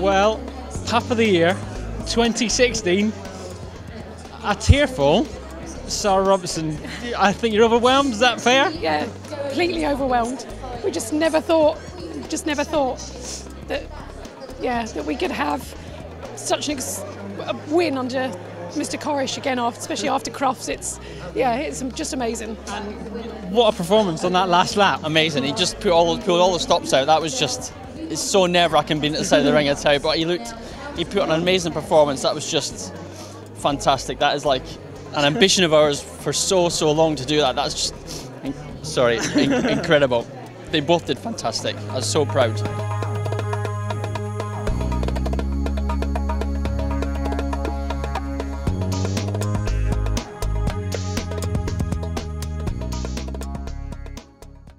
half of the year, 2016. A tearful. Sara Robertson, I think you're overwhelmed. Is that fair? Yeah, completely overwhelmed. We just never thought, just never thought that, yeah, that we could have such an ex- a win under Mr. Corish again, off, especially after Crufts. It's, yeah, it's just amazing. What a performance on that last lap. Amazing. He just put all pulled all the stops out. That was just it's so nerve wracking being at the side of the ring. I tell you, but he looked he put on an amazing performance. That was just fantastic. That is like an ambition of ours for so so long to do that. That's just sorry, incredible. They both did fantastic. I was so proud.